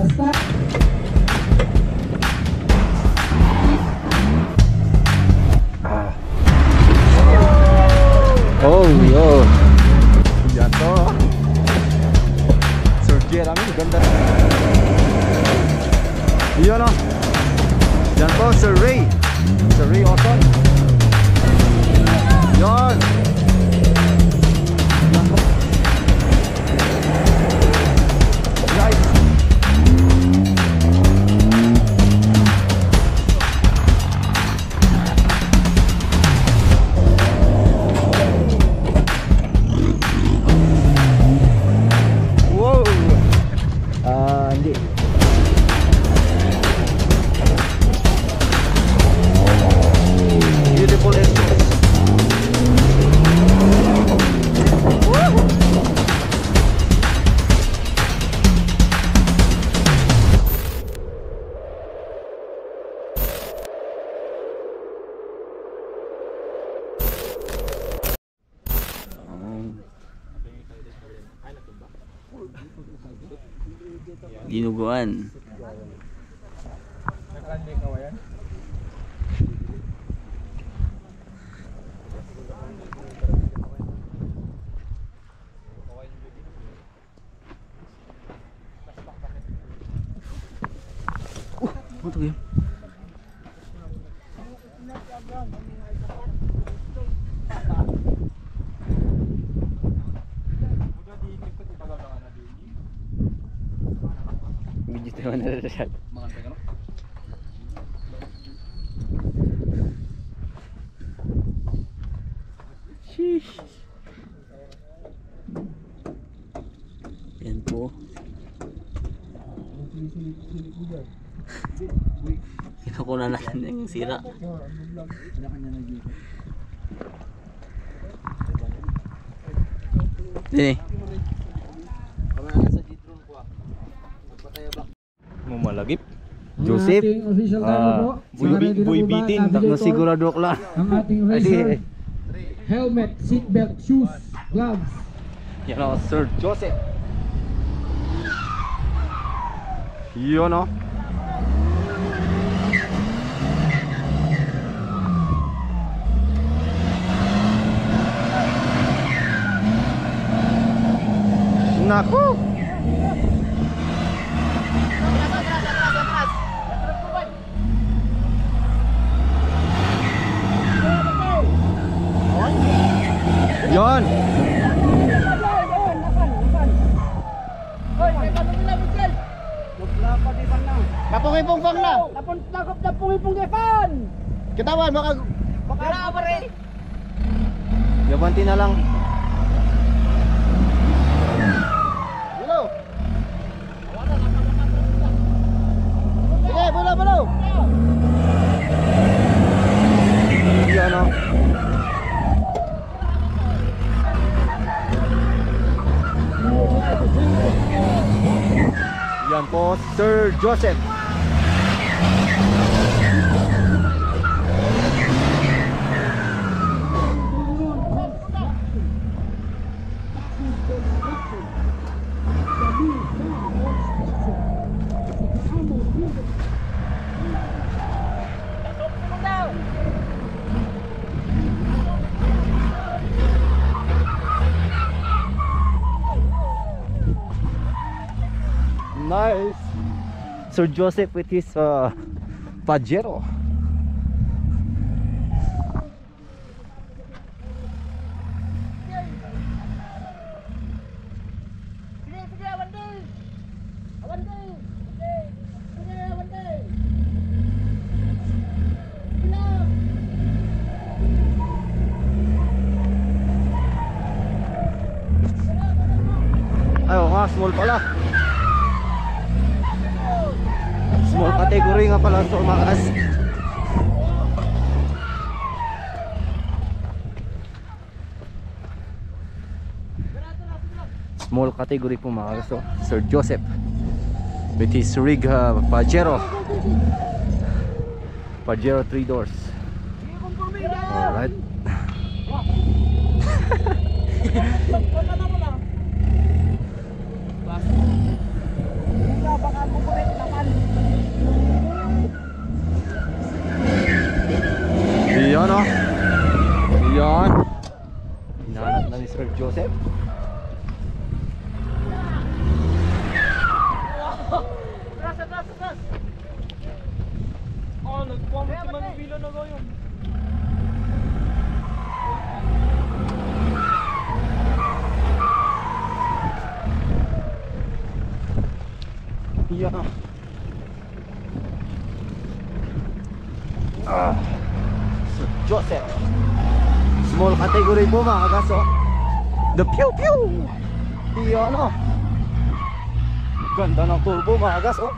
Basta. Ah. Oh, yun. Rin Sheesh. Yan po. Kinukunan natin yung sira. Dini. Mumalagip. Joseph. Ang ating official timer Ah, po. buy, Sa ready na buy po ba, bitin. Tak na sigurado ko lang. Ang ating racer. Helmet, seatbelt, shoes, gloves. Yan o, Sir Joseph. Yun o. Sir Joseph with his uh, Pajero. category po mga gusto Sir Joseph with his rig uh, Pajero. Pajero 3 doors. Alright. Yun o oh. yun hinanap na ni Sir Joseph. Atras, atras, atras! Oh, nagpamit si Manubilo na ko yun. Yeah. Ah. Joseph. Small category po mga kaso. The pew pew. Iyon ano? oh. Ganda ng turbo mga kaso.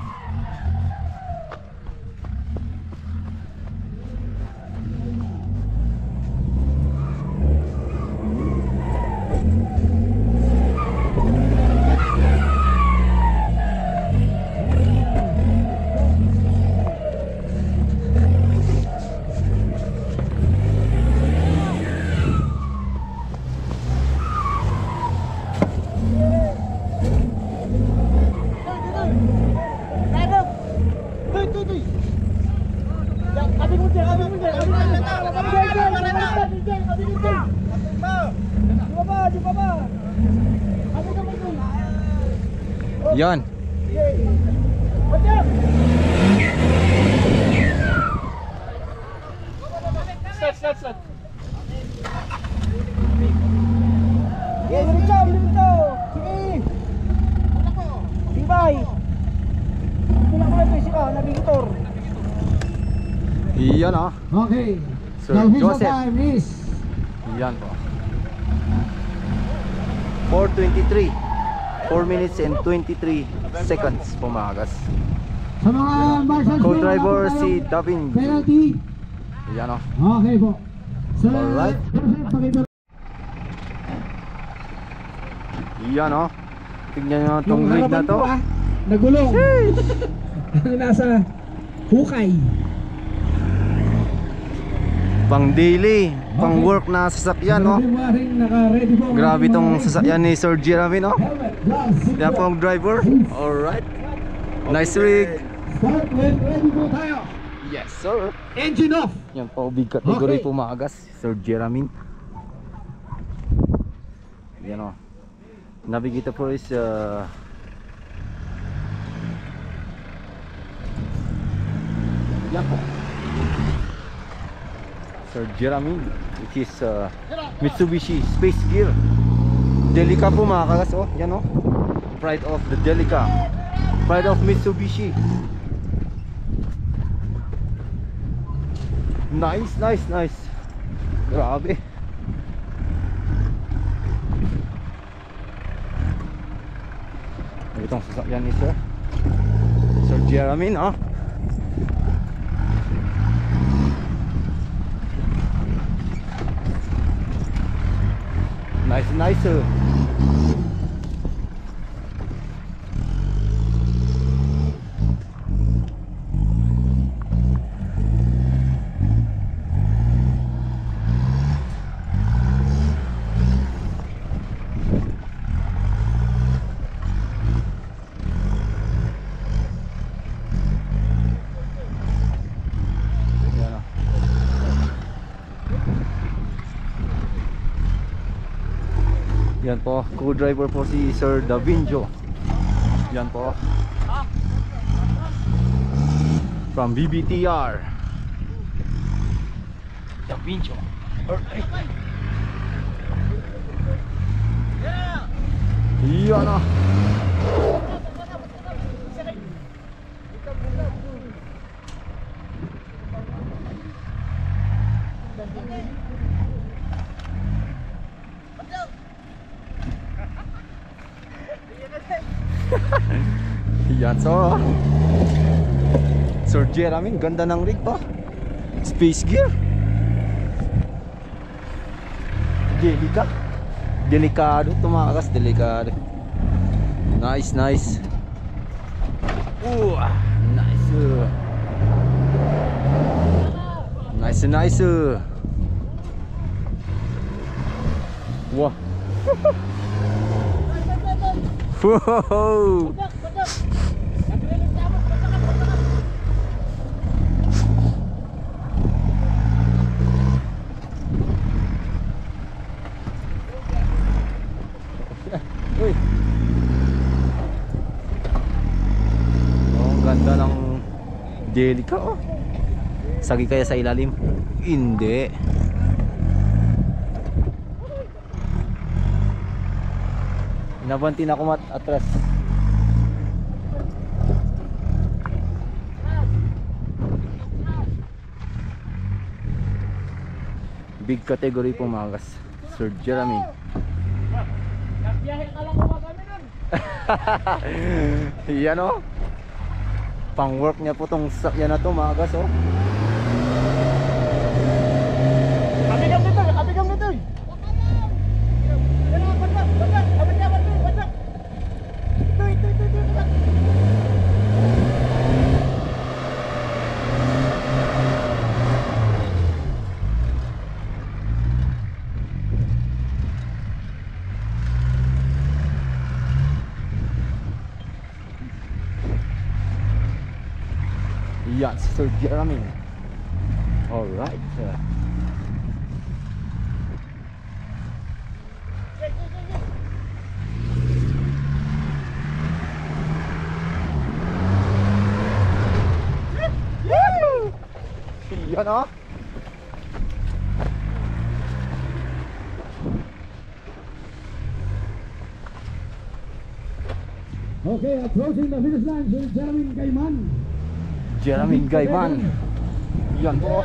Yan. Start, start, start. Yes, dito, dito. Sige. Tibay. Wala ko na sila, nabigitor. Yan o. Okay. Sir The official Joseph. time is Yan po. 4.23 4 minutes and 23 seconds pumagas. sa mga marshals. Co-driver si Davin. Penalty. Yan o. Okay po. Sir Alright. Yan o. Tignan nyo itong rig na to. ah, Nagulong. Nasa hukay. Pang daily, pang work na sasakyan no. Grabe tong sasakyan ni Sir Jeremy no. Helmet, gloves, Yan po ang driver. Alright. Nice rig. Start when ready po tayo. Yes sir. Engine off. Yan po big category Okay. pumagas. Sir Jeremy. Yan o. Navigator po is uh, Yan po. Sir Jeremy which is uh, Mitsubishi Space Gear. Delica po mga kagas oh. Yan oh. Pride of the Delica. Pride of Mitsubishi. Nice, nice, nice. Grabe. Itong sasakyan ni Sir. Sir Jeremy, no? Nice, nice. sir. Yan, oh. Yan po, co-driver po si Sir Davinjo. Yan po. From BBTR. Davinjo. Alright. Yan ah. Jeremy, ganda ng rig pa. Space gear. Delika. Delikado tumakas, delikado. Nice, nice. Ooh, nice. Nice, nice. Wah. Whoa. Angelica oh. Sagi kaya sa ilalim? Hindi. Inabanti na kumat atras. Big category po mga kas. Sir Jeremy. Nabiyahe ka lang kami nun. Yan o. Pang work niya po tong sakyan na to mga kas Sir Jeremy. Alright. Uh, Yan o. Okay, approaching the finish line, Sir Jeremy Gaiman. Jeremy Gaiman. Yan po.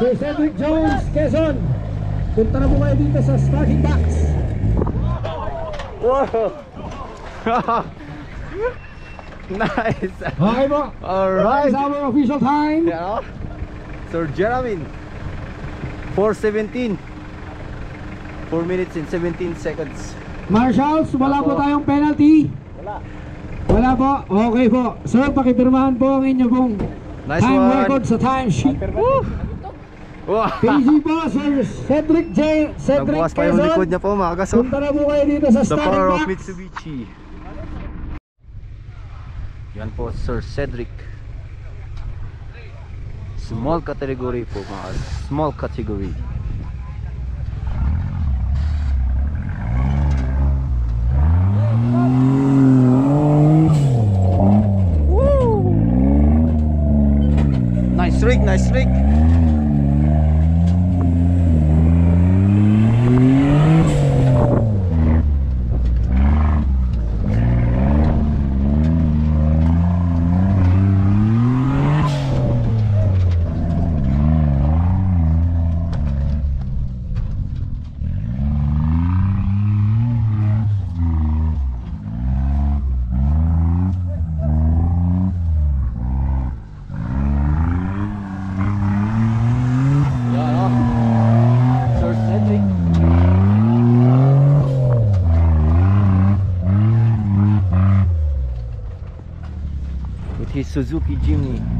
Sir Cedric Jones, Quezon. Punta na po kayo dito sa starting box. Wow. nice. Okay po. Alright. That is our official time. Yan o. Sir Jeremy. 417. 4 minutes and 17 seconds. Marshals, wala po tayong penalty. Wala. Wala po. Okay po. Sir, pakipirmahan po ang inyo pong Nice time one. record sa time sheet. Wow. PG po, Sir Cedric J. Cedric Nagbukas pa yung likod Quezon. niya po mga kaso. Punta na po kayo dito sa The starting power of box. Mitsubishi. Yan po Sir Cedric. Small category po mga small category. Suzuki Jimny.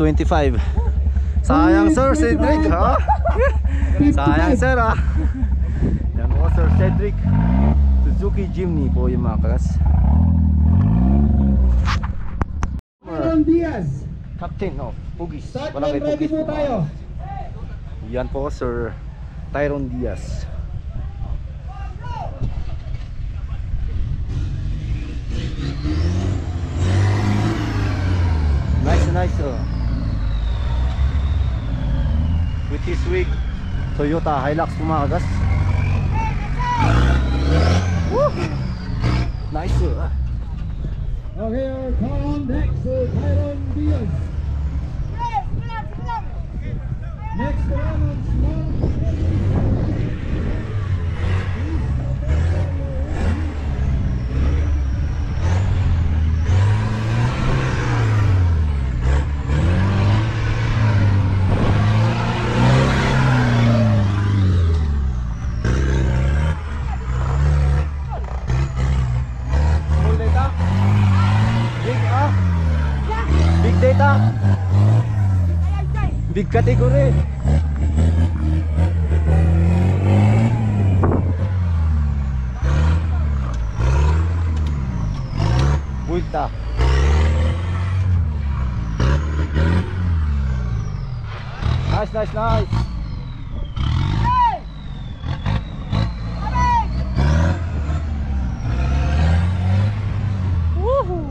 25. Sayang Sir Cedric ha. Sayang 55. sir ha. Yan po Sir Cedric. Suzuki Jimny po yung mga kakas. Aaron Diaz. Captain of Pugis. Walang kay Pugis po tayo. Yan po Sir Tyron Diaz. nice. Uh, with his wig, Toyota Hilux kagas. Woo! Nice. Uh. Okay, our car on deck, Sir Tyron Diaz. Next one on small. Full data. Big ah. Big data. Big category. Multa. Nice, nice, nice. Hey! Abig! Woohoo!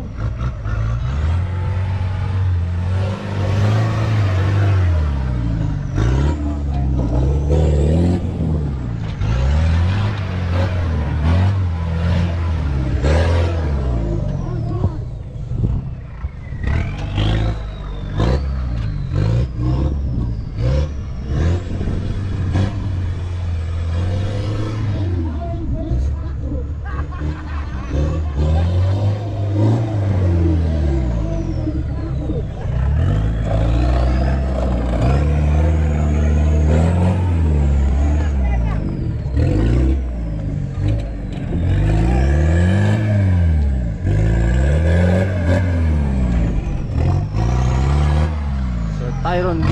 Sir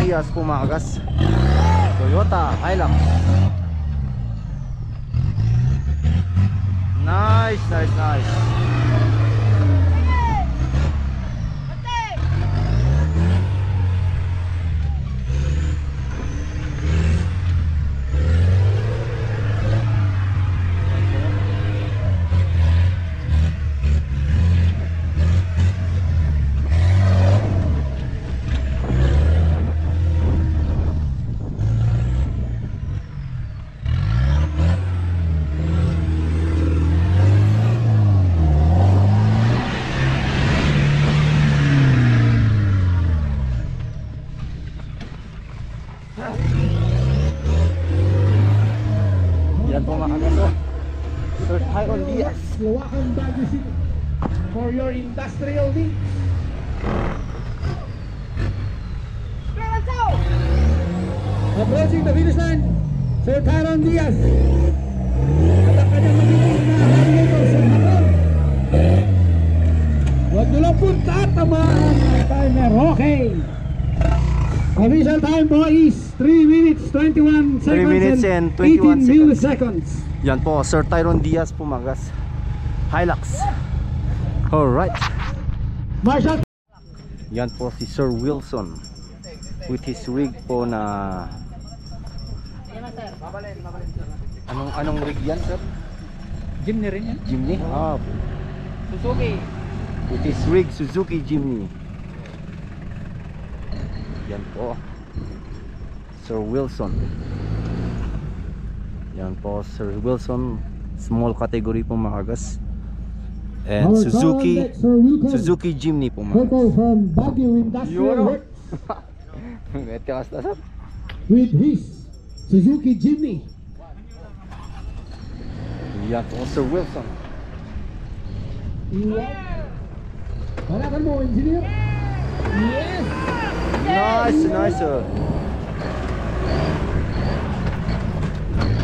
Diaz pumagas. Toyota Hilux. Nice, nice, nice. Abig! Yan po mga kaso. Sir Tyron Diaz. Lawakan Baguio City for your industrial needs. Bilang, so! Approaching the finish line, Sir Tyron Diaz. At ang kanyang magiging na highlighter sa hapon. Huwag nyo lang po tatamaan ang timer. Okay. Official time po is 3 minutes 21 seconds minutes and 21 18 seconds. milliseconds. Yan po, Sir Tyron Diaz pumagas. Hilux. Alright. Marshal Yan po si Sir Wilson. With his rig po na... Anong anong rig yan, sir? Jimny rin yan. Jimny? Ah, Suzuki. With his rig Suzuki Jimny. Yan po. Sir Wilson. Yan po, Sir Wilson. Small category po makagas. And Our Suzuki car Sir Suzuki Jimny po Photo makagas. from Baguio Industrial Yun. Works Ito kasta sir. with his Suzuki Jimny. Yan po, Sir Wilson. Halakan mo, engineer. Yes! Nice, nice sir.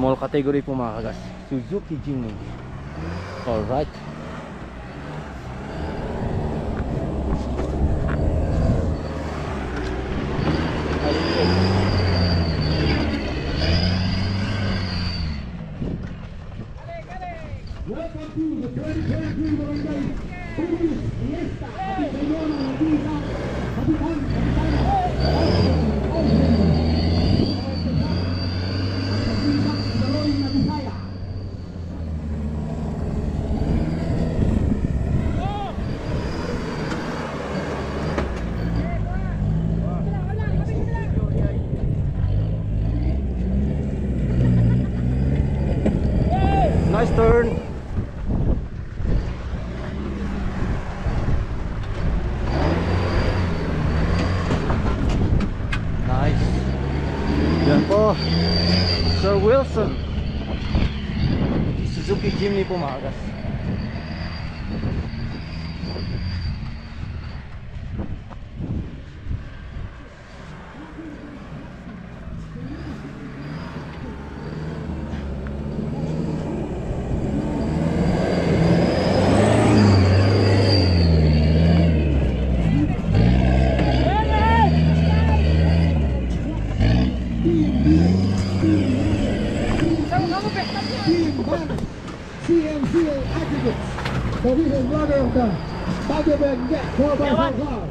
small category po mga kagas. Suzuki Jimny. Alright Welcome to the 2023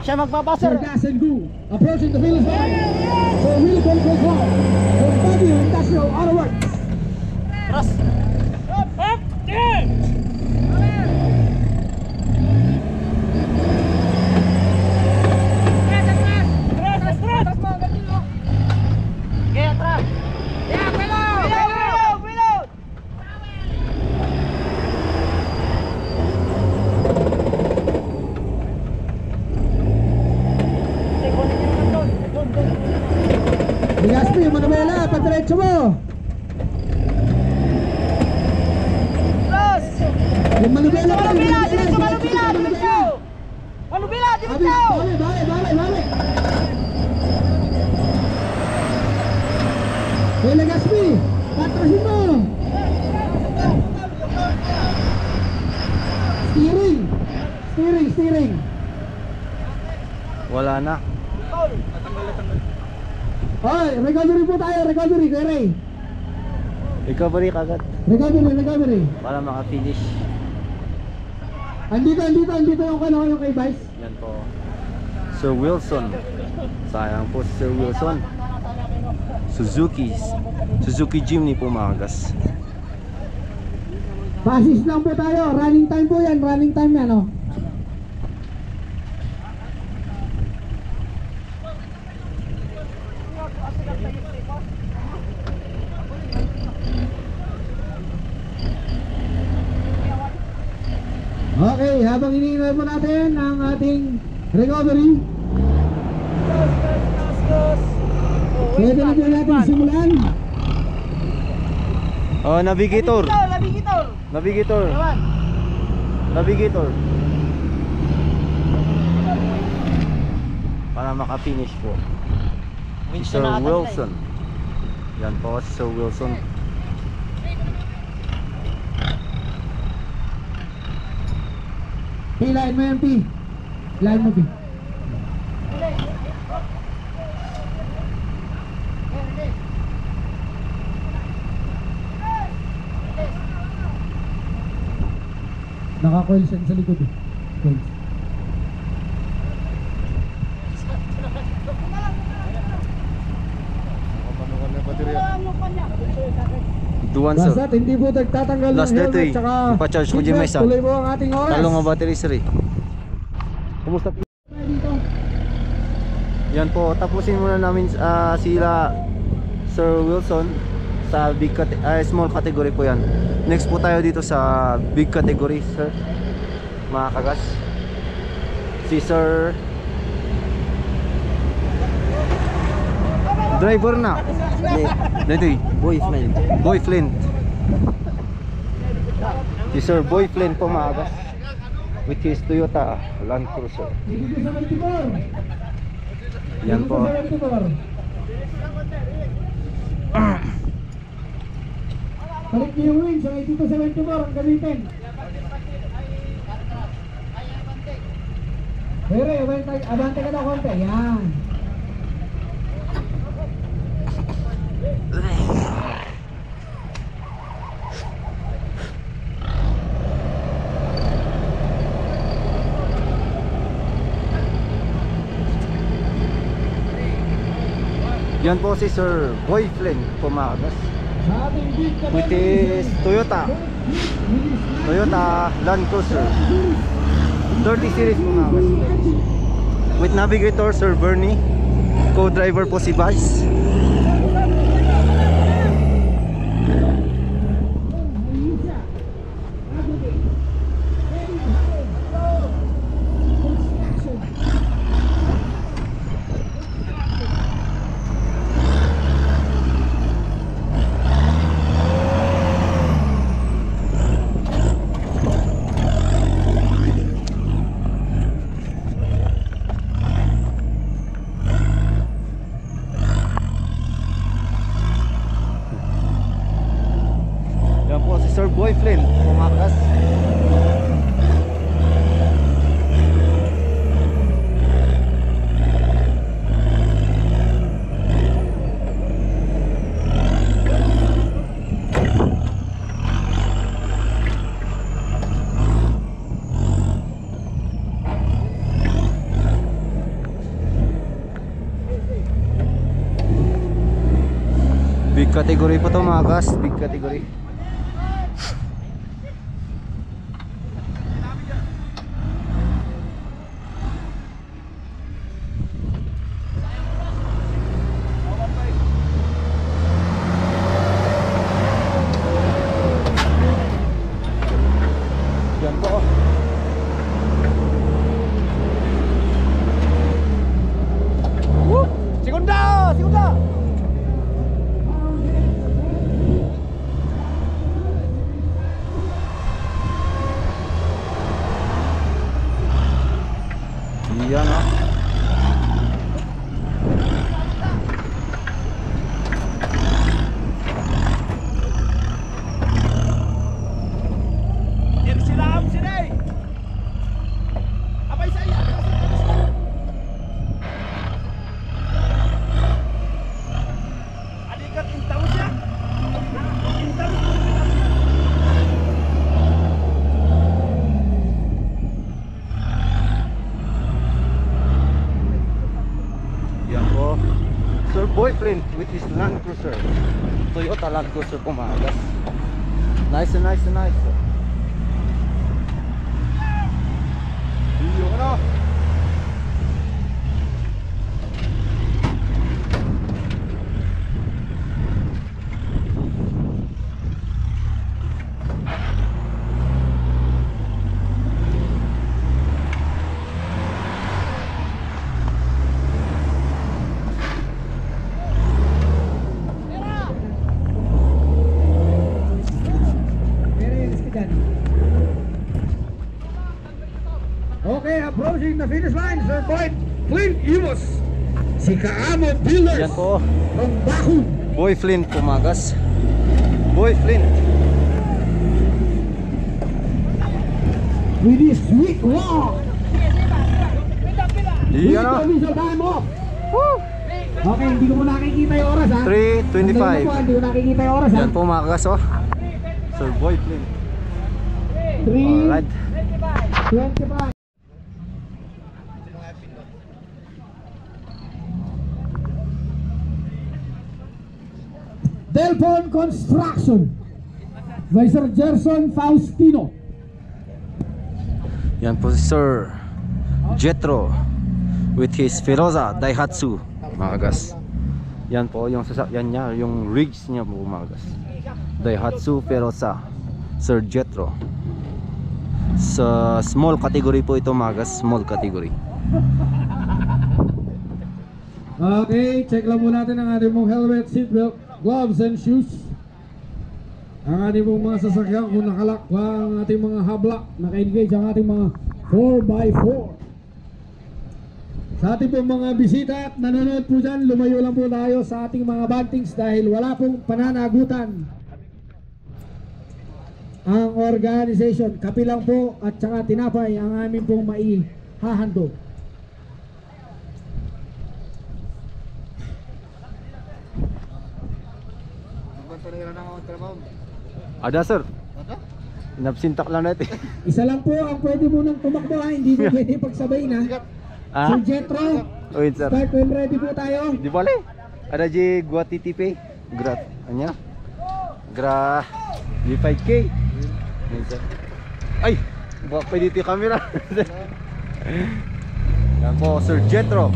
Gas and Goo approaching the finish line. So really qualified car from Baguio Industrial Auto Works. Recovery kagad. Recovery, recovery. Para maka-finish. Andito, andito, andito yung kano yung kay Vice. Yan po. Sir Wilson. Sayang po si Sir Wilson. Suzuki. Suzuki Jimny pumagas. Pasis lang po tayo, running time po yan, running time yan, oh. Okay, habang iniinay po natin ang ating recovery, pwede na po natin simulan. Oh, navigator. Navigator! Navigator. Navigator. Para maka-finish po. Si Sir Wilson. Yan po si Sir Wilson. Hilahin mo yan, P. Hilahin mo, P. Naka-coil sa likod eh. Coils. Duwan sir. Basta hindi po nagtatanggal Last ng dito helmet eh. tsaka Ipa-charge ko dyan may isa. Tuloy mo ang ating oras. Talong ang battery sir eh. Kumusta? Dito. Yan po, tapusin muna namin ah, sila Sir Wilson sa big cate- ah, small category po yan. Next po tayo dito sa big category, sir. Mga kagas. Si Sir Driver na. Dito eh. Boy Flint. Boy Flint. Si Sir Boy Flint kagas. Which is Toyota Land Cruiser. Dito sa 24. Yan po. sa 24. Balik niyo yung wings, ang 82 sa 24 ang gamitin. Pero, abante, abante ka na konti. Yan. Yan po si Sir Boyfriend Pumagas With his Toyota. Toyota Land Cruiser 30 series Pumagas With navigator Sir Bernie. Co-driver po si Vice. Category po to mga gas, big category. Yan po. Woo! Segunda! Segunda! Yan ah. Yan po. Sir Boyfriend with his Land Cruiser. Toyota Land Cruiser pumagas. Nice and nice and nice. Iyo ano? Experience ka dyan. Okay, approaching the finish Boyd. Clint Imos. Si Kaamo Builders. Yan po. From Baku. Boyfriend pumagas. Boyfriend. With his sweet walk. Yan ah. Off. Okay, hindi ko po nakikita yung oras ha. 3.25. Hindi ko, hindi ko nakikita yung oras ha. Yan pumagas oh. Sir Boyfriend. 3, Alright. 25. Delphon Construction by Sir Gerson Faustino. Yan po si Sir Jetro with his Feroza Daihatsu Magas. Yan po yung sasakyan niya, yung rigs niya po Magas. Daihatsu Feroza Sir Jetro. Sa small category po ito Magas, small category. Okay, check lang muna natin ang ating mong helmet, seatbelt, gloves, and shoes. Ang ating mong mga sasakyan kung nakalak pa ang ating mga habla, naka-engage ang ating mga 4x4. Sa ating pong mga bisita at nanonood po dyan, lumayo lang po tayo sa ating mga bantings dahil wala pong pananagutan. Ang organization, kapilang po at saka tinapay ang aming pong maihahandog. Ada sir. Inabsintak lang natin. Isa lang po ang pwede mo nang tumakbo ha, hindi mo pwede pagsabay na. ah? Sir Jetro, Wait sir. start when ready po tayo. Di bale. Ada je gua titipe. Gra anya. Gra di 5K. Ay, buat pa dito yung camera. Yan po, Sir Jetro.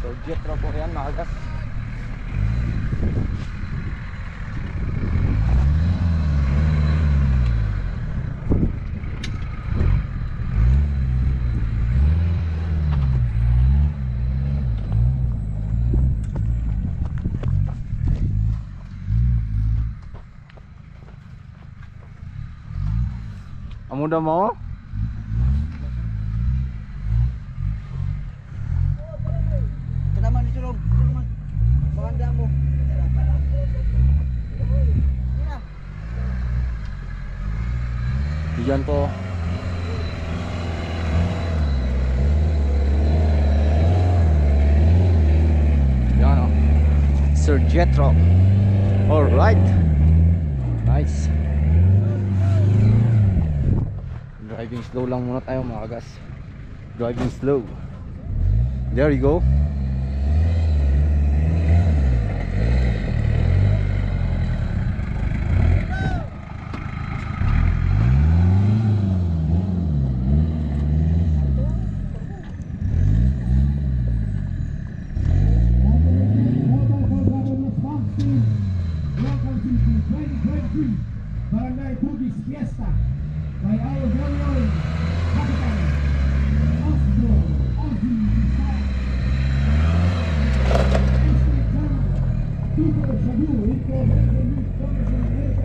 Sir Jetro po yan, mga gas. Amo daw mo? Kenaman ni Surong. Kenaman. Bahanda mo. Diyan po. Yan o. Sir Jetro. Alright. Nice. Driving slow lang muna tayo mga gas. Driving slow. There you go. Welcome to the 2023 Barangay Bugis Fiesta by our very own Kapitan Osbo Ozzy Bisaya. Estate General Tutor Shabu, Rico Benjamin, Congressman America.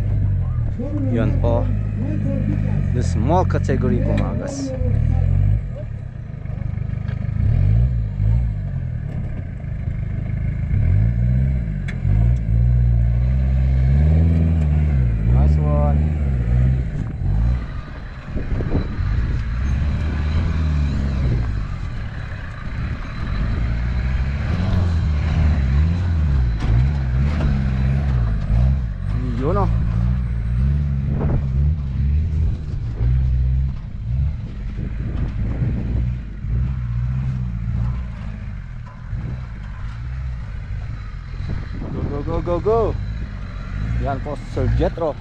Governor Yan po. Walter Diaz. The small category. po mga gas. Nice one. Yun oh. Go, go. Yan po, Sir Jetro.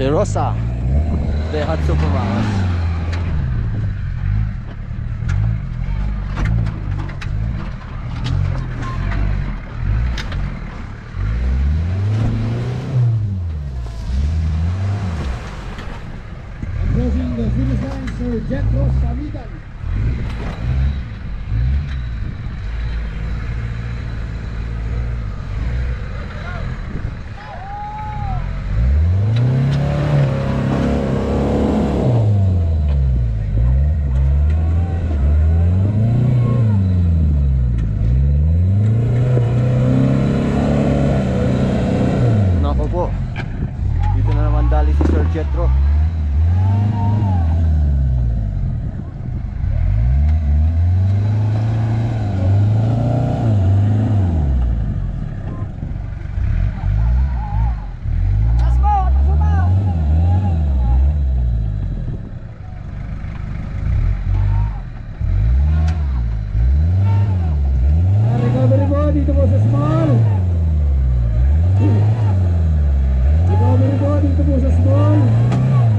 Ferosa. Daihatsu Pumakas. Approaching the finish line, Sir Jetro Samigan. Nako po. Dito na naman dali si Sir Jetro. Atas mo! Atas mo! Ah, recovery po dito po sa small. Recovery po dito po sa small.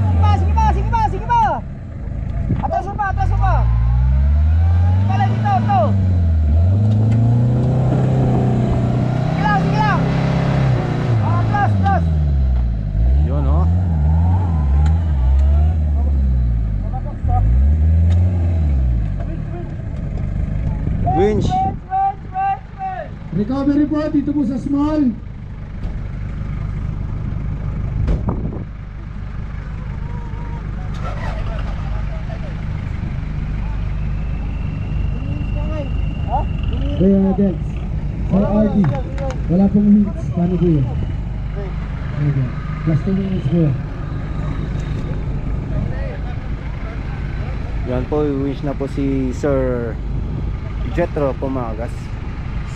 Sige ba, sige ba, sige ba, sige ba! Atas mo ba, atas mo ba! Pala dito, ito! Sige lang, sige lang! Ah, plus, plus! Yun oh. Winch. Winch, winch, winch, winch! Recovery po dito po sa small. Kaya Dex, sa RD, wala pong hints. Paano yun? Okay. Plus 2 minutes kuya. Yan po, wish na po si Sir Jetro Pumagas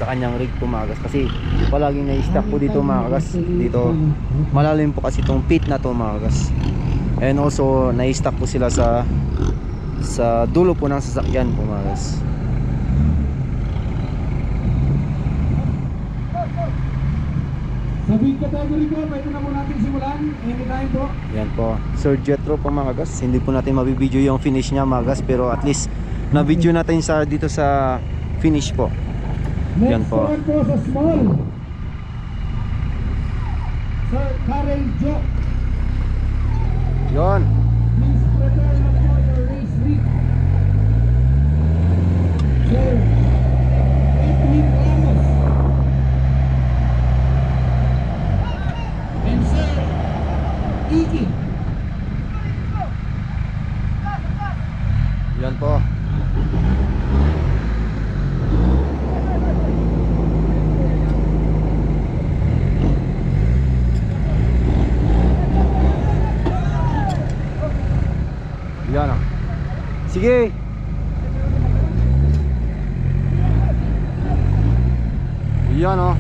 sa kanyang rig Pumagas kasi palaging na-stack po dito Pumagas dito. Malalim po kasi itong pit na to Pumagas and also na-stack po sila sa sa dulo po ng sasakyan Pumagas Sa big category ko, pwede na po natin simulan. Anytime po. yan po. Sir Jetro Pumagas hindi po natin mabibideo yung finish niya Magas pero at least na video natin sa dito sa finish po Yan po. one po sa small. Sir Karel Jo. yon Please prepare na po your race rig. Sir Edwin Ramos. And Sir Iki. yan po Yan ah. Sige. Yan oh.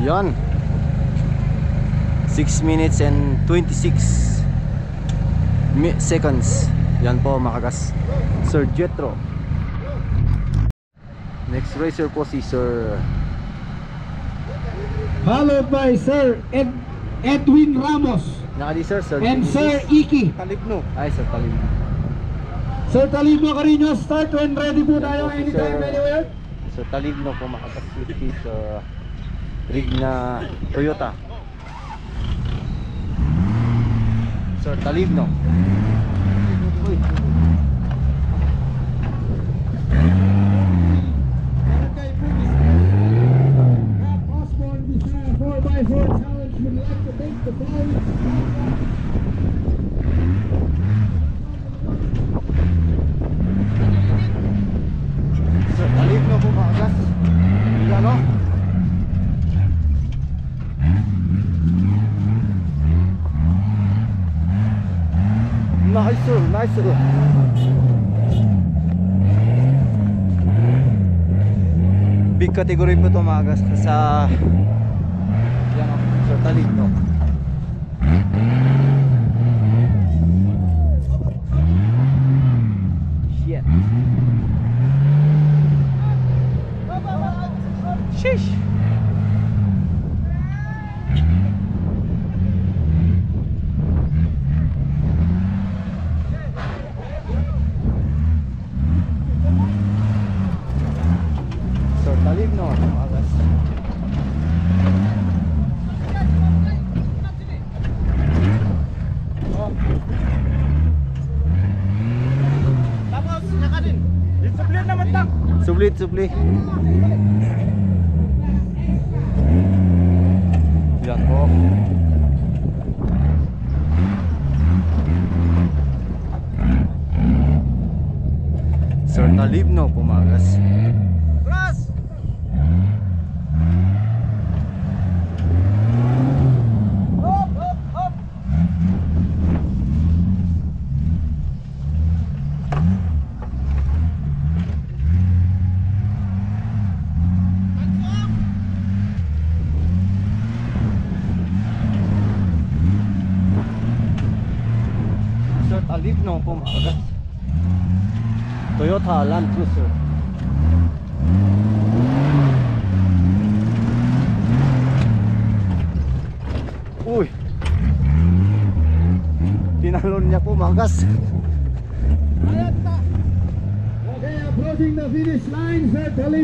Yan. 6 minutes and 26 mi- seconds. Yan po makagas. Sir Jetro. Next racer po si Sir Followed by Sir Ed Edwin Ramos. Nakadi Sir Sir And Genesis. Sir Iki. Talibno. Ay Sir Talim. Sir Talibno Carino, start when ready po tayo Okay, anytime, sir. anywhere. Sir Talibno po makagas sa rig na Toyota. Sir Talibno. Uy. Bugis. At Osborne Bisaya 4x4 challenge Yan o. Nice sir, nice sir. Big category po ito magas sa yan o, Sir Talibno. Shit.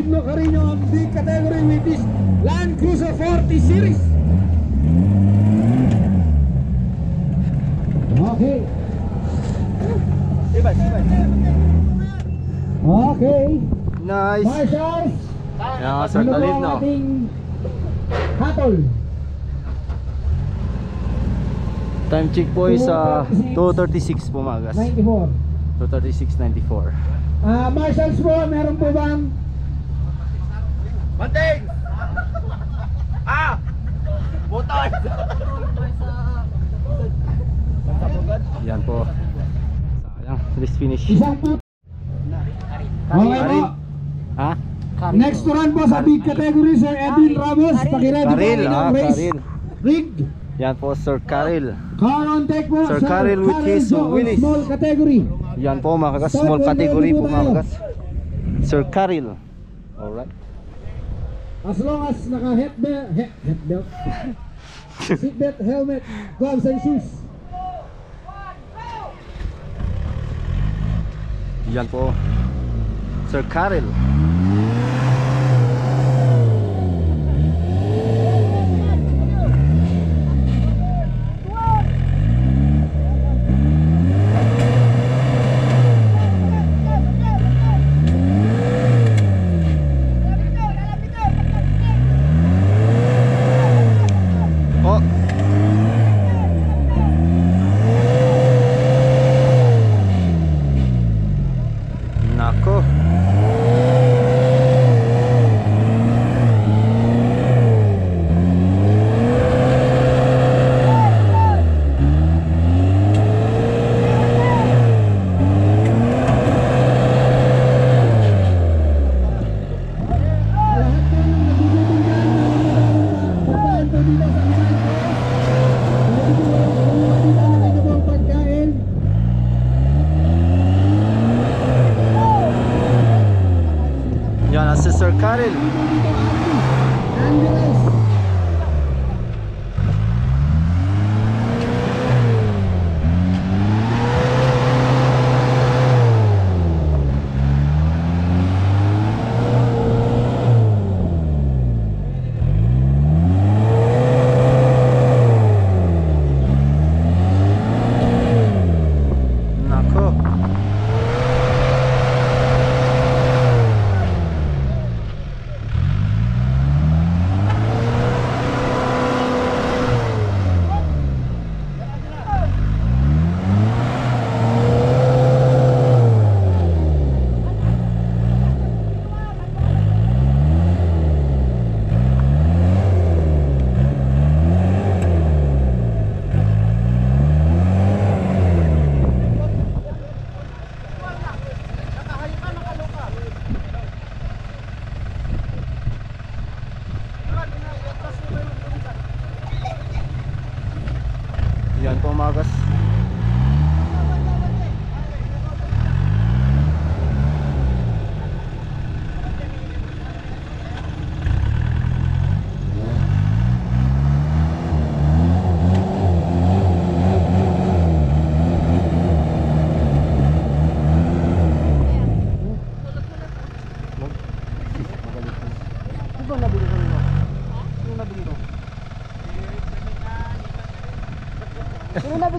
Talibno Carino of big category with this Land Cruiser 40 series. Okay. Ibas, ibas. Okay. Nice. Marshals, Yan, Sir Talibno. ating hatol? Time check po is uh, 2.36 pumagas. 94. 2.36.94. Ah, marshals po, meron po bang Banting! Ah! Buton! Yan po. Sayang, please finish. Isang po. Okay po. Karil. Ha? Next to run po sa big category, Sir Edwin Ramos. Pakiready po Karil, kayo ng ah, race. Karil. Rig. Yan po, Sir Karil. Car on deck po, Sir Karil with his Willis. Small category. Yan po mga kagas, small category po po mga kagas. Sir Karil. Alright. As long as naka head belt, he, head belt. Seat belt, helmet, gloves and shoes. Yan po. Sir Karil.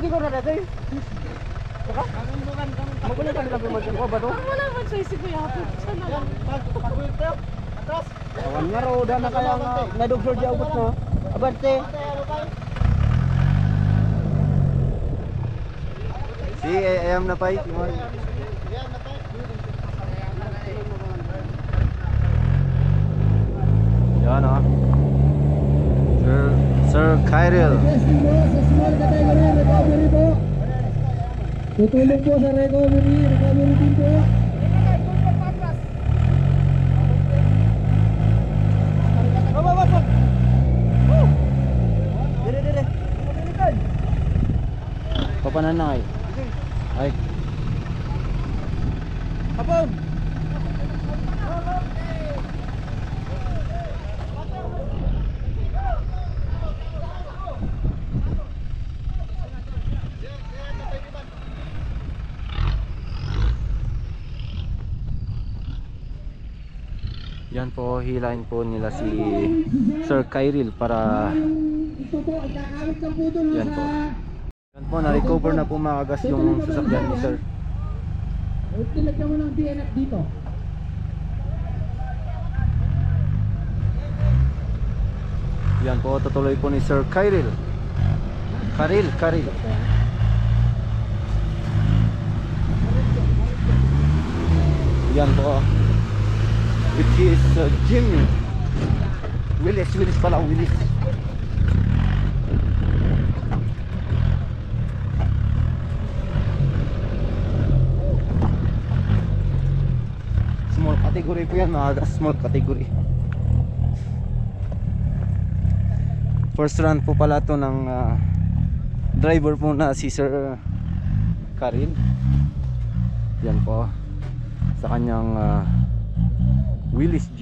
Nabigay ko na dati? Saka? Magulang kami kami mag-ko ba to? Wala man siya si Kuya Apo. Siya na lang. Awan nga roda na kaya nga nadugsor di abot na. Abante. Si ayam na pay. Yan ah. Sir Sir Kyril. Testing po sa small category, recovery po. Tutulong po sa recovery, recovery din po. Papanan na ay. Ay. Habong. Yan po hilahin po nila si Sir Kyril para Yan po. yan po na-recover na po mga yung sasakyan ni Sir. Nilagyan mo ng DNF dito. Yan po tutuloy po ni Sir Kyril. Karil, Karil. Yan po. Which is uh, Jimmy. Willis, Willis pala, Willis. Small category po yan mga small category. First run po pala to ng ah, driver po na si Sir Karin. Yan po sa kanyang ah, Willis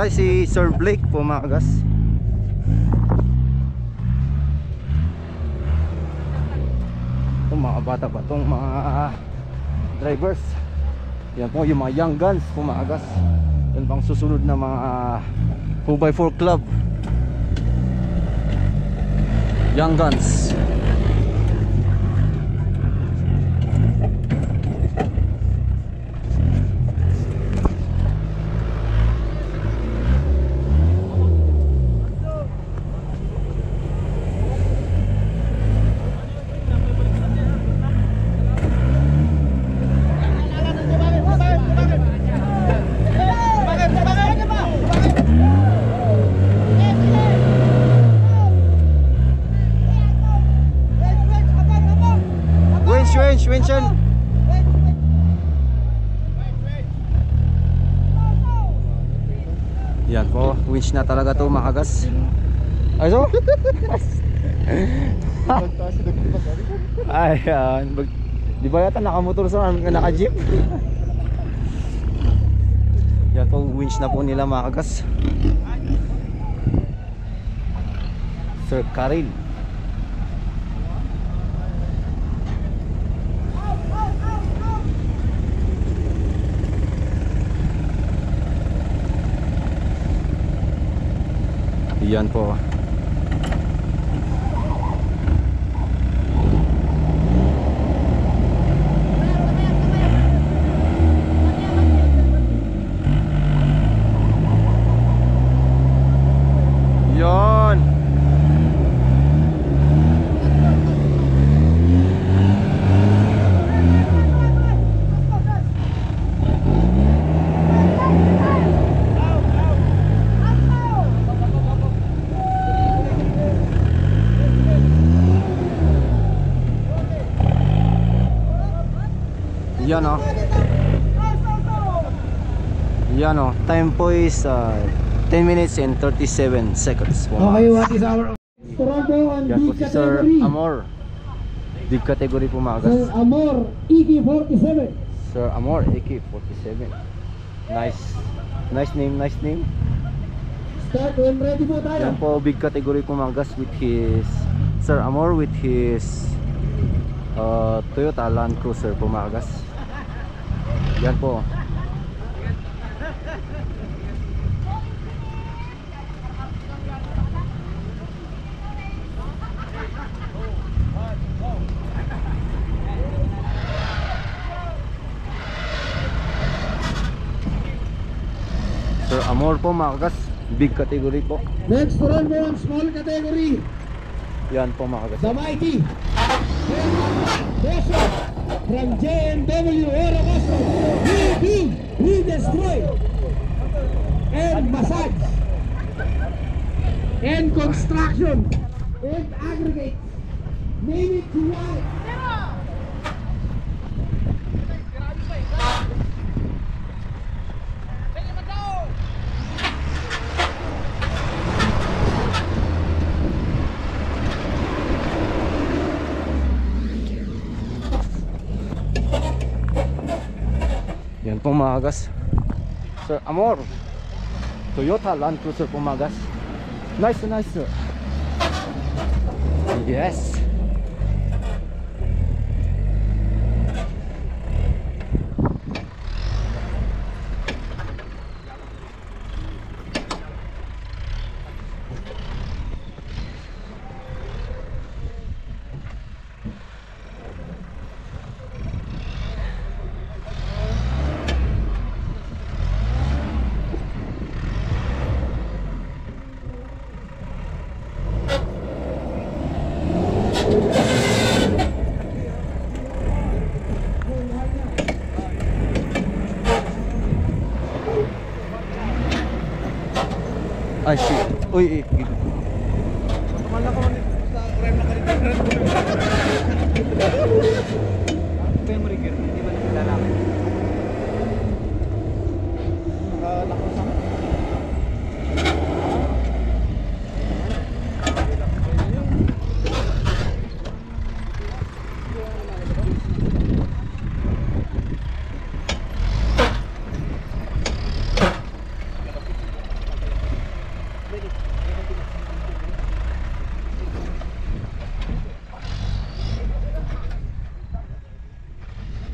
Pala si Sir Blake kagas. Itong mga bata pa itong mga drivers. Yan po yung mga young guns kagas. Yan pang susunod na mga 4x4 club. Young guns. Winch, winch, winch yan. Yan winch na talaga to makagas. Ay so? Di ba yata nakamotor sa naka-jeep? Yan po, winch na po nila makagas. Sir Karil. Yan po. Yon. Yan oh. Yan oh. Time po is uh, 10 minutes and 37 seconds. Okay, what is our Toronto and Yan po si Sir? Amor. Big category po mga Sir. Amor, EV47. Sir Amor, AK-47. Nice. Nice name, nice name. Start when ready po tayo. Yan po, big category po mga gas with his Sir Amor with his uh, Toyota Land Cruiser po mga gas. Yan po. Sir Amor po mga kagas, big category po. Next for all mo small category. Yan po mga kagas. The mighty. Yes, from JNW Aero Custom. We build, we destroy. And massage. And construction. And aggregate. Name it you want it. Yan po mga kagas. Sir Amor. Toyota Land Cruiser po mga kagas. Nice, nice sir. Yes. Ay shit. Uy, eh, gid- Ito yung rigger, hindi ba nakita namin?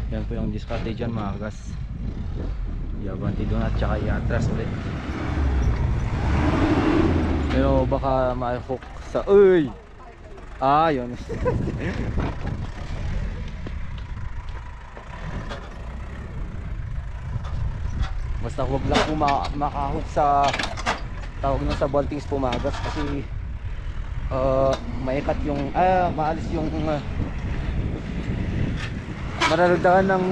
Yan po yung diskarte dyan mga kagas. Yabanti doon at saka i-atras ulit. Pero baka ma-hook sa... Uy! Ah, yun. Basta huwag lang po ma- makahook sa tawag na sa boltings pumagas kasi uh, maikat yung ah maalis yung uh, mararagdagan ng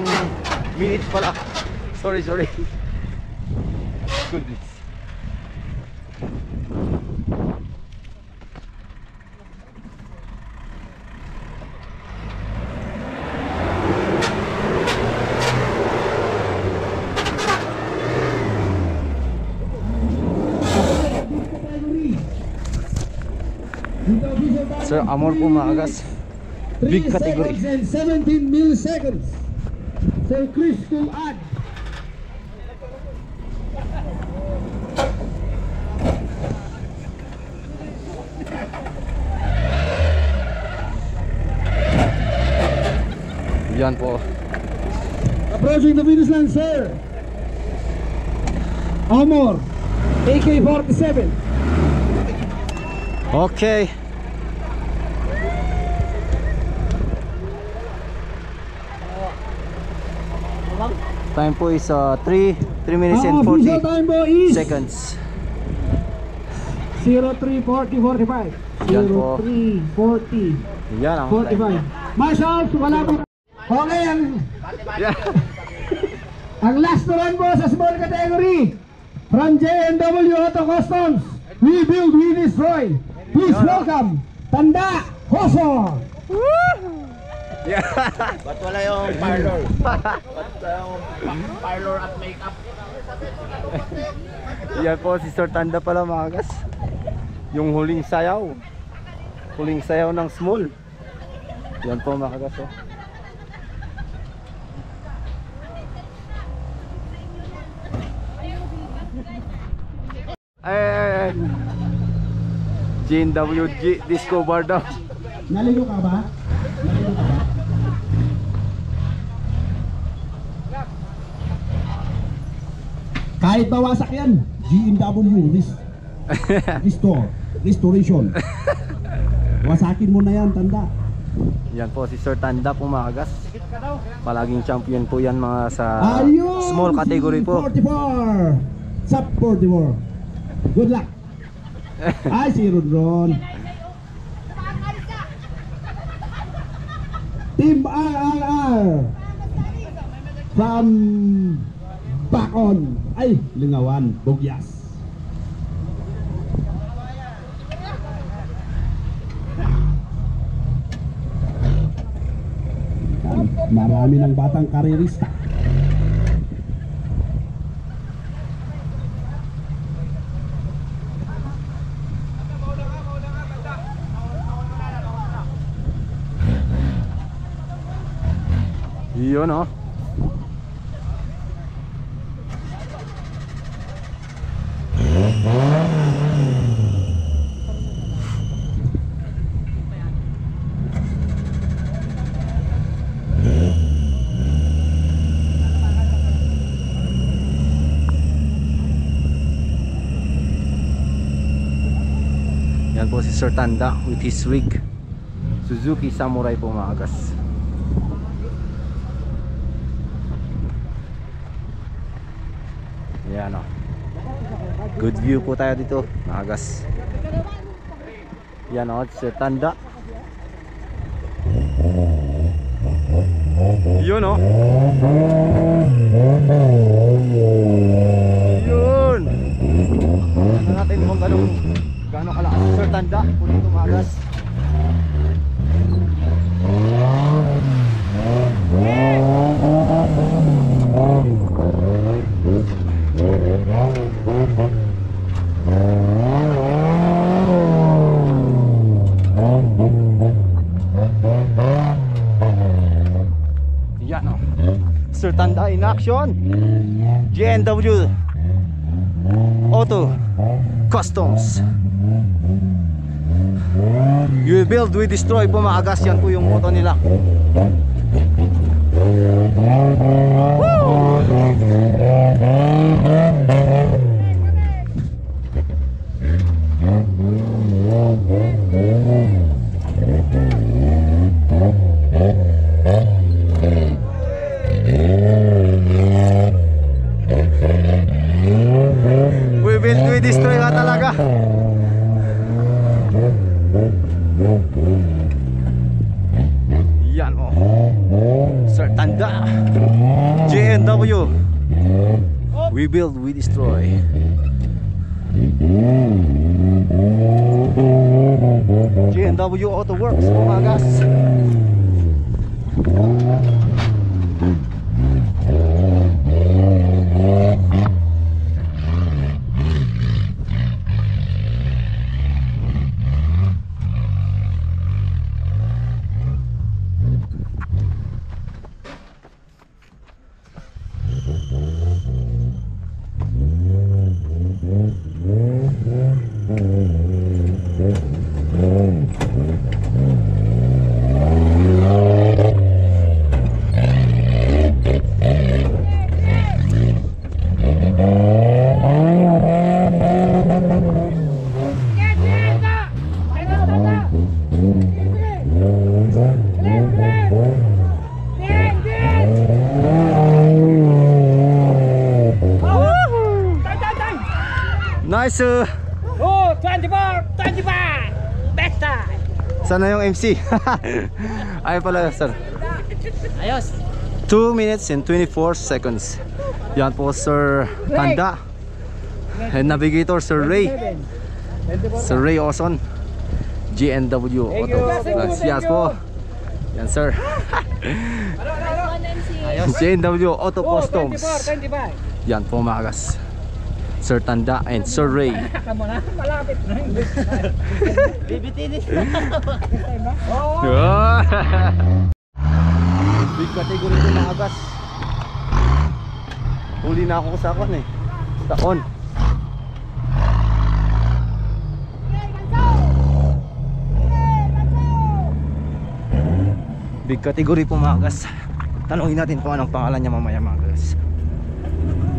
minutes pala. Sorry, sorry. Goodness. Sir, Amor kagas. Big 3 category. seconds and 17 milliseconds. Sir Chris Tulad. Yan po. Approaching the finish line, sir. Amor. AK-47. Okay. Time po is uh, 3 3 minutes Ang and official 40 time po is seconds. 0340 45. Yan po. 0340 Yan ang 45. Marshals, wala po. Okay, ang, Yeah. ang last na run po sa small category. From JNW Auto Customs. We build, we destroy. Please welcome, Tanda Hoso. Yeah. Ba't wala yung parlor? Ba't yung pa- parlor at makeup? Yan po si Sir Tanda pala mga gas. Yung huling sayaw. Huling sayaw ng small. Yan po mga gas. Oh. Ay. JNWG Disco Bar daw. Naligo ka ba? Naligo ka ba? Kahit bawasak yan, GNW, rest, restore, restoration. Wasakin mo na yan, tanda. Yan po si Sir Tanda po mga gas. Palaging champion po yan mga sa Ayun! small category po. 44! Sub 44. Good luck. Ay, si Ron Team RRR from Bacon. Ay, Lingawan, Bugyas. Marami ng batang karirista. Yun oh. Yan po si Sir Tanda with his rig. Suzuki Samurai po mga gas. Yan o. Good view po tayo dito, nagas. Yan o, sa tanda. Yun o. Yun. Tignan natin kung ganun, gaano kalakas si Sir Tanda po dito magas. Yan o. Sir Tanda in action. JNW Auto Customs. You build, we destroy. Pumakas yan po yung moto nila. We build, we destroy ka talaga. Yan o. Sir Tanda. JNW. We build, we destroy. JNW Auto Works, umagas. Uh, Oh, 24, 25. Best time. Sana yung MC? Ay pala, sir. Ayos. 2 minutes and 24 seconds. Yan po, Sir Tanda. And Navigator, Sir Ray. Sir Ray Oson. GNW Auto. Gracias po. Yan, sir. GNW Auto Customs. 25. Yan po, magas. Sir Tanda and Sir Ray. Malapit. Bibitinis. Big category ko na agas. Huli na ako sa kon eh. Taon. Big category po mga gas. Tanungin natin kung anong pangalan niya mamaya mga gas.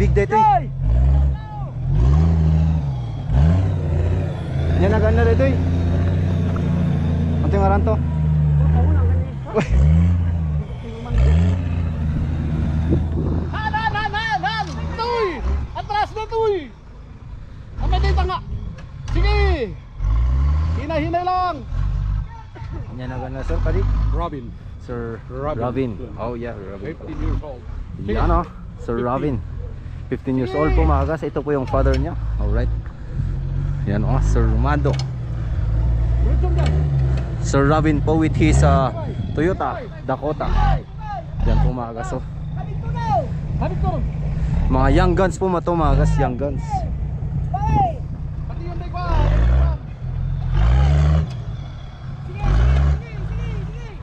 Big dito eh. Jay! Yan na gana dito eh. Ano yung aran to? Han, han, han, han, han! Tuy! Atras na tuy! Kami dito nga! Sige! Hinay-hinay lang! Yan na gana sir, padi. Robin. Sir Robin. Robin. Oh yeah, Robin. 15 years old. Yan o, Sir Robin. 15 years old po mga kas. Ito po yung father niya. Alright. Yan o, Sir Romando. Sir Robin po with his uh, Toyota Dakota. Yan po mga kas. oh. Mga young guns po mato mga kas. Young guns. Bye! Pati yung big one! Sige, sige, sige, sige, sige!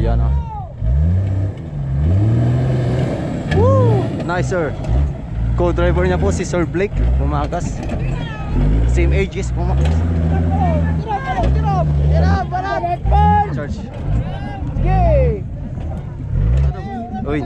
Yan o. Woo! Nice sir. Co-driver niya po si Sir Blake. Pumakas. Same ages pumakas. Charge. Sige! Uy.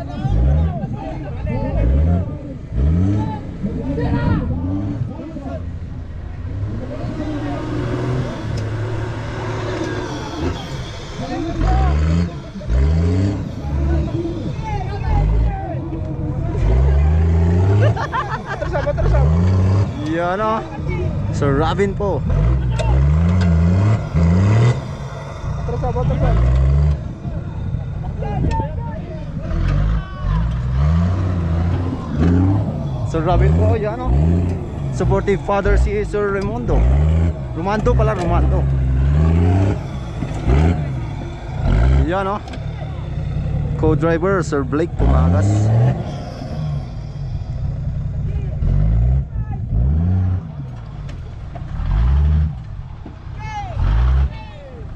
Yan o. Sir Robin po. Sir Robin po, yan o. Supportive father si Sir Raimondo. Romando pala, Romando. Yan o. Co-driver, Sir Blake Pumagas.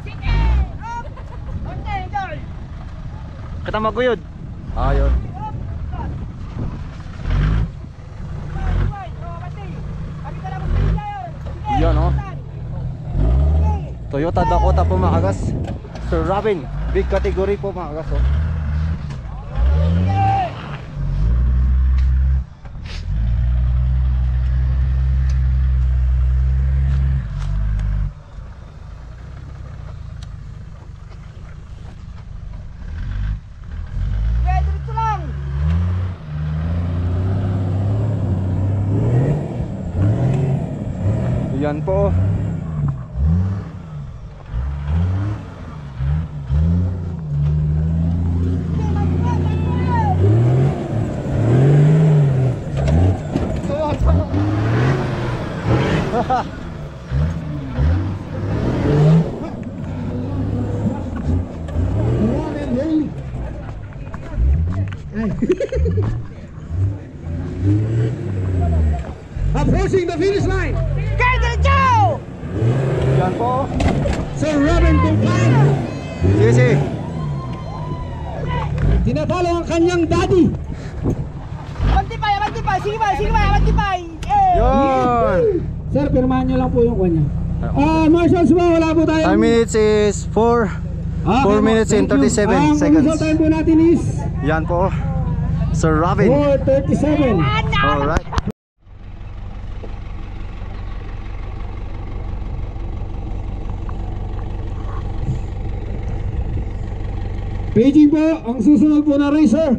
Sige! Up! Konti, Jay! Katama ko yun. Ah, yun. Bye, oh, pati. Kapit ka lang ng pila yun. Sige! Yan, oh. Toyota Dakota Pumagas. Sir Robin, big category po Pumagas. Oh. Sige, diretso lang! Yan po. One and only. Approaching the finish line. Okay, diretso! Yan po. Sir Robin Compine. Sige, sige. Tinatalo ang kanyang daddy. Abantipay, abantipay! Sige ba, sige ba, abantipay! Eh! Yun. Sir, pirmahan nyo lang po yung kanya. Ah, marshals ba? Wala po tayo. Time minutes is 4. Ah, 4 okay, minutes and thank you. 37 Ang seconds. result time po natin is Yan po. Sir Robin. 4.37. Alright. Po, ang susunod po na racer,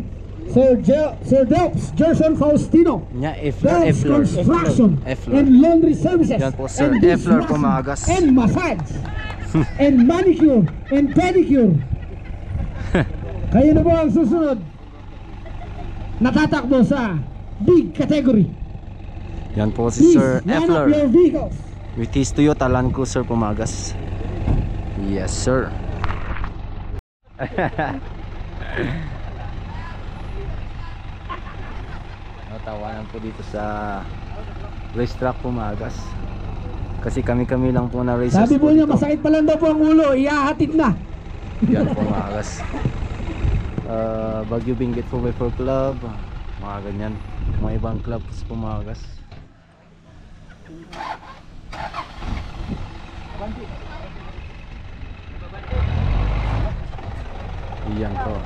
Sir, Je- Sir Delps Gerson Faustino. Nya, Efler, Delps Efler. Construction Efler. and Laundry Services. Yan po, sir. And dishwashing Pumagas. And massage. and manicure and pedicure. Kayo na po ang susunod. Natatakbo sa big category. Yan po si Please, Sir vehicles. With his Toyota Land Cruiser Pumagas. Yes, sir. Natawanan po dito sa racetrack Pumagas. Kasi kami-kami lang po na racers Sabi po niya, dito. masakit pa lang daw po ang ulo, ihahatid na. Yan Pumagas. uh, Baguio Benguet 4x4 Club, mga ganyan, mga ibang club sa Pumagas. Iyan po. Po.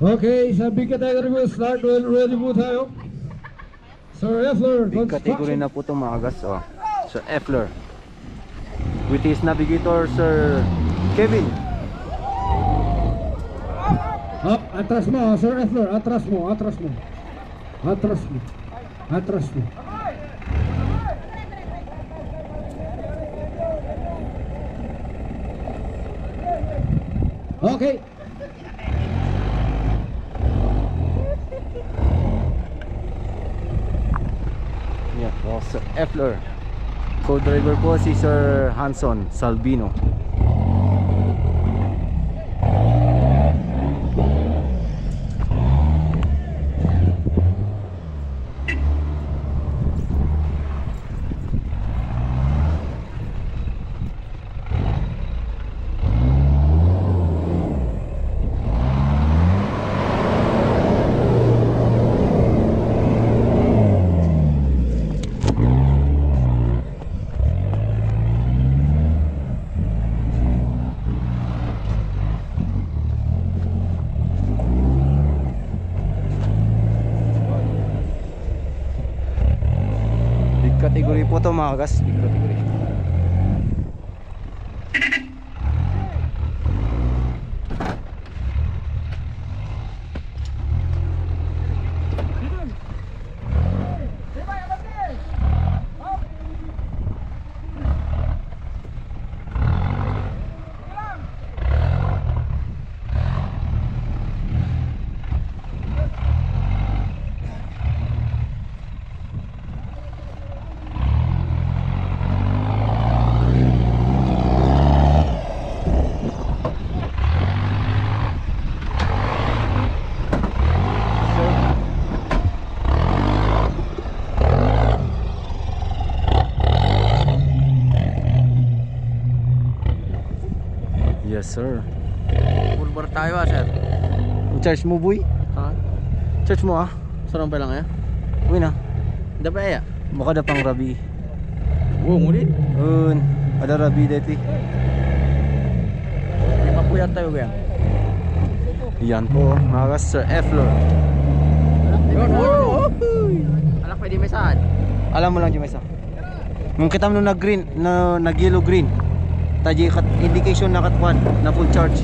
Okay, sa big category mo, start when ready po tayo. Sir Effler, Big category na po itong mga gas. Oh. Sir Effler. With his navigator, Sir Kevin. Up, atras mo, Sir Effler, atras mo, atras mo. Atras mo. Atras mo. Okay. Yan po, Sir Effler. Co-driver po si Sir Hanson Salvino. To mga gas. Sir. Pulbar tayo ah, sir. Charge mo boy? Ha? Charge mo ah. Sarang pa lang ya? Uy na. Dapat ya? Baka da pang rabi. Oo, ngulit. Un. Ada rabi dati. Di pa puyat tayo kaya. Yan po mga. Sir Effler. Yun, oh! Anak pwede may saan? Alam mo lang Jumesa. Nung kita mo nung nag-green, na nag-yellow green. Taji kat indication na katwan na full charge.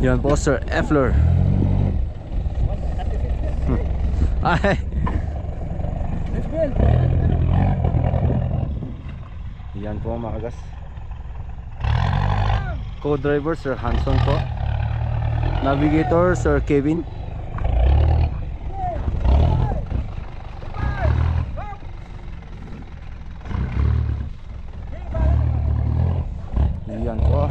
Yan po Sir Effler. Hmm. Ay. Yan po mga kagas. Co-driver Sir Hanson po. Navigator Sir Kevin. Yan po.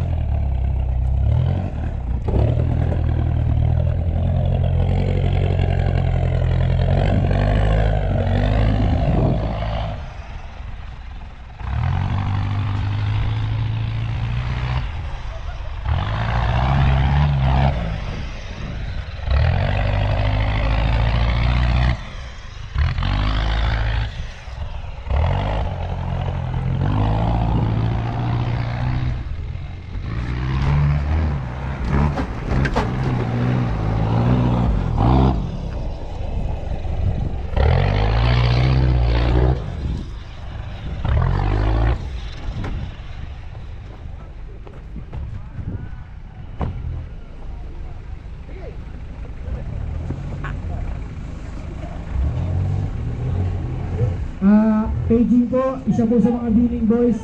Ah, paging po, isa po sa mga billing boys.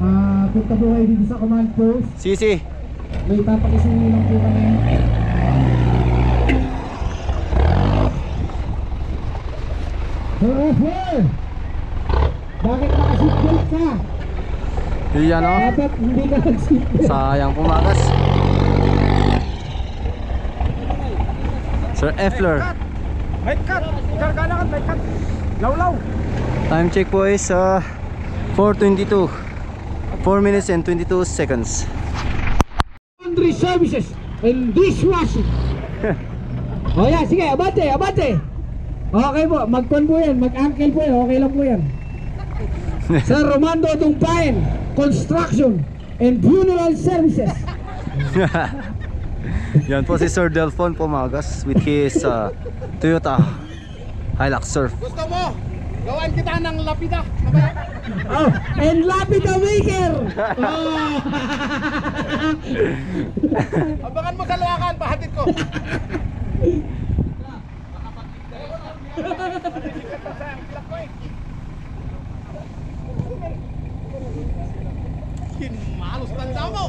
Ah, punta po kayo dito sa command post. Sisi. May papakisunin lang po kami. Sir Effler! Bakit naka-seatbelt ka? Yan o. Dapat hindi ka nag-seatbelt. Sayang pumagas. Sir Effler. May cut! Gargalakan, may cut! Lawlaw! Time check po is uh, 4.22. 4 minutes and 22 seconds. Laundry services and dishwashing. o yan, sige, abante, abante. Okay po, magkon po yan, mag-uncle po yan, okay lang po yan. Sir Romando Tungpain, Construction and Funeral Services. Yan po si Sir Delphon Pumagas with his uh, Toyota Hilux Surf. Gusto mo? Gawan kita ng lapida. Oh, and Lapida Maker. Oh. Abangan mo sa luwakan, pahatid ko. Malos tanda mo.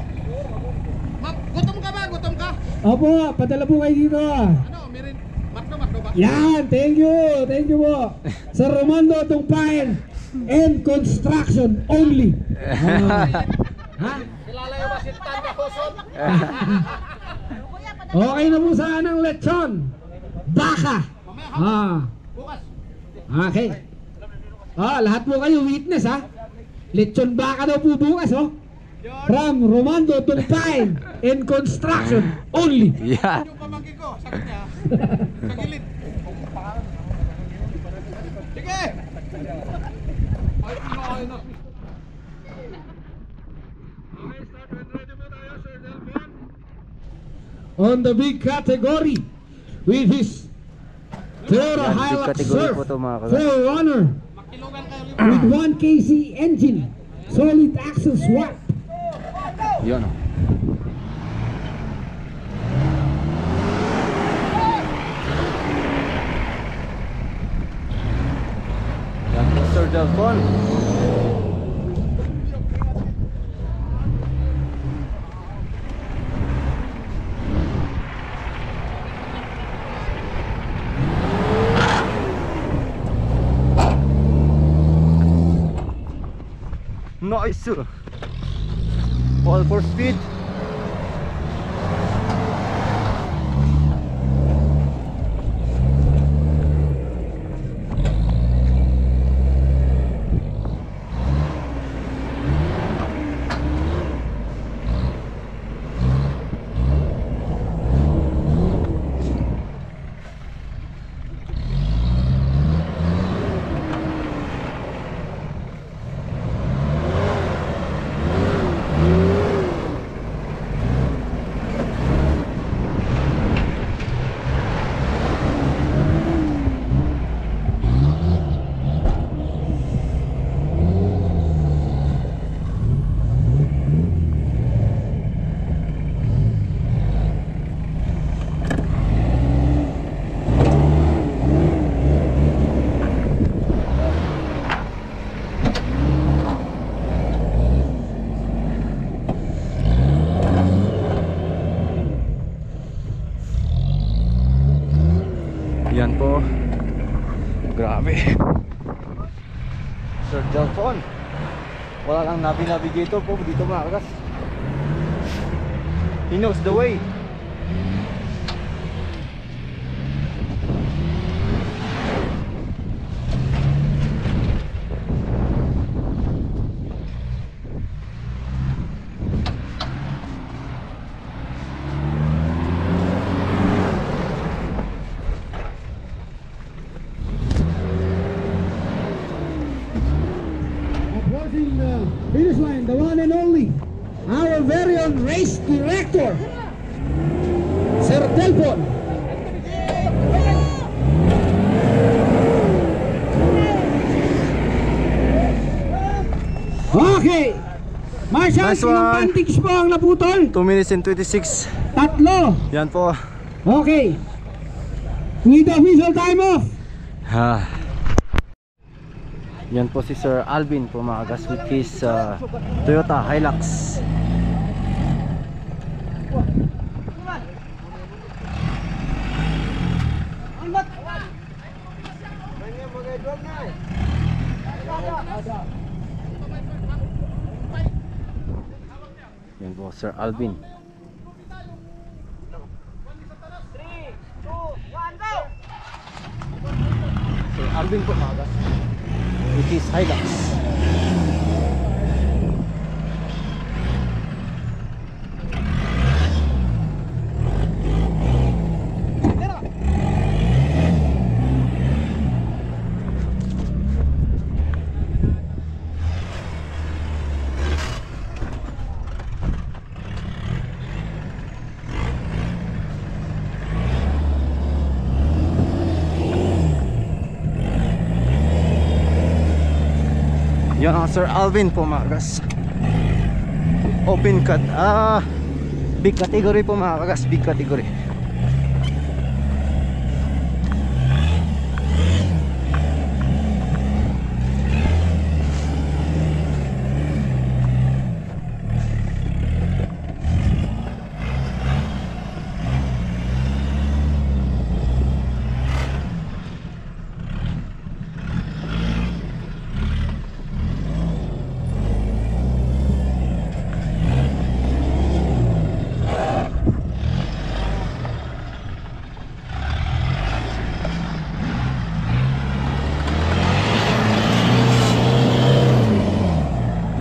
Ma- gutom ka ba? Gutom ka? Opo, padala po kayo dito ah. Ano, meron? Makdo, makdo ba? Yan, thank you, thank you po. Sir Romando Tungpain and Construction only. Ah. ha? Kilala yung ba si Tanda Hoson? Okay na po saan ang lechon? Baka. Ah, okay. Ah, lahat po kayo witness ha. Lechon baka daw po bukas oh. From Romando Tungpain and Construction only. Yeah. Yung pamangkin ko, sagot niya. Sa gilid. Sige! Ay, ay, na. On the big category with his Toyota Hilux Surf po to, mga kagas. 4Runner Makilugan kayo libre. with 1 kc engine, solid axle swap. Yun. Yan po Sir Delphon. Nice! All for speed. Yan po. Grabe. Sir Delphon. Wala lang navi-navigator po dito mga kagas. He knows the way. Approaching the line, the one and only, our very own race director, Sir Delpon. Okay. Marshal, Nice ilang pantigs po ang naputol? 2 minutes and 26. Tatlo. Yan po. Okay. With the official time off. Ah yan po si Sir Alvin pumagas with his uh, Toyota Hilux. Yan po Sir Alvin. Sir Alvin pumagas mga gas. Which is Hilux. Yan ang Sir Alvin po mga gas. Open cut. Ah, big category po mga kagas. Big category.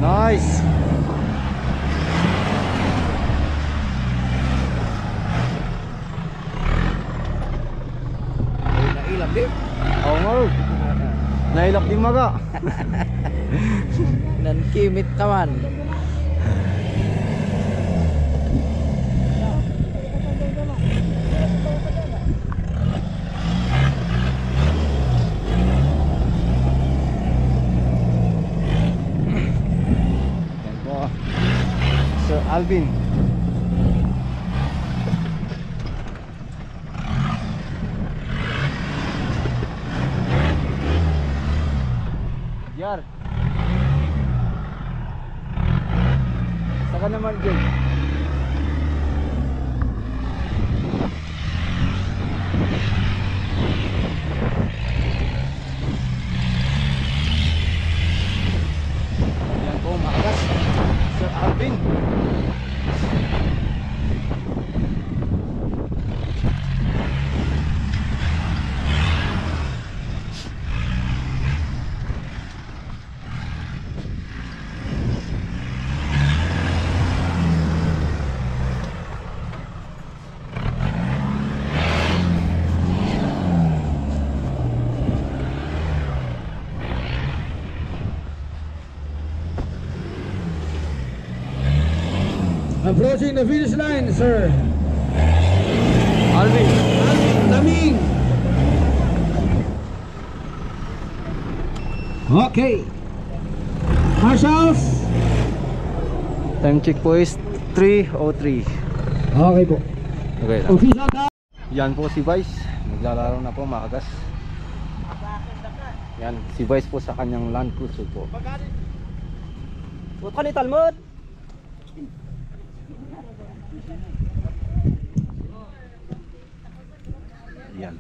Nice. Nailap din. Oo nga. Nailap din maga. Yan po. Sir Alvin. Jar. Saka naman dyan. Yan po makagas. Sir Alvin. Approaching the finish line, sir. Alvin. Laming. Okay. Marshals. Time check po is 3.03. Okay po. Okay lang. Official time. Yan po si Vice. Naglalaro na po makagas. Yan, si Vice po sa kanyang Land Cruiser po. Buat ka ni Talmud!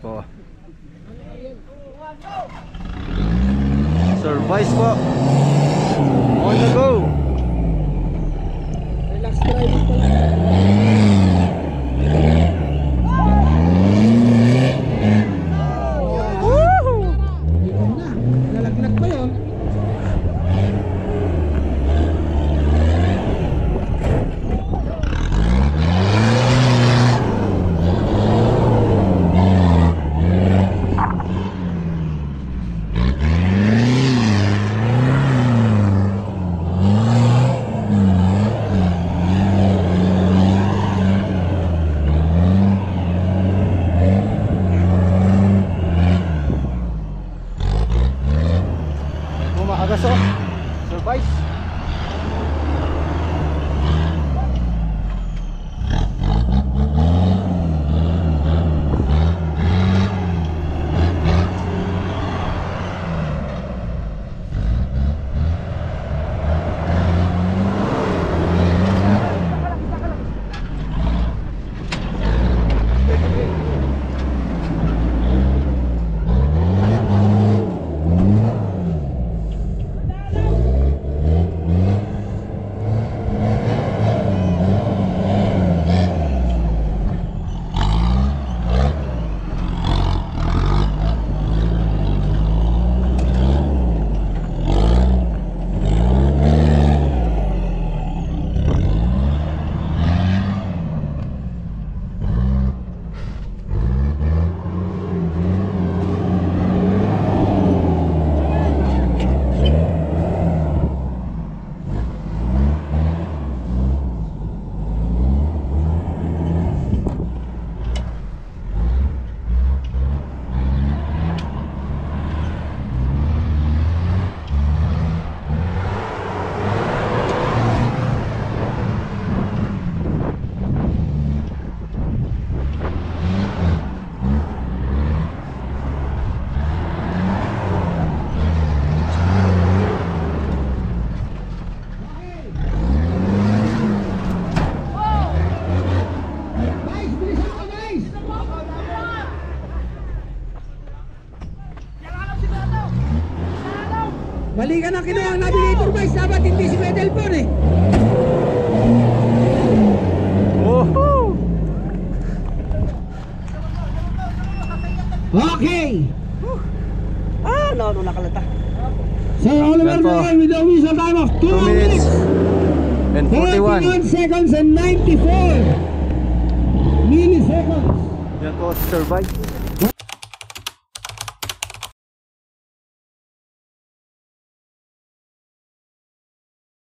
Po. Sir Vice po. On the go. Mali ka na kinuha ang navigator guys. Dapat hindi si Kuya Delpon eh. Woohoo! Okay. Ah, no, no, nakalata. Sir Oliver. Miguel with a whistle time of 2 2 minutes and 41. 41 seconds and 94 milliseconds. Yan po, survive.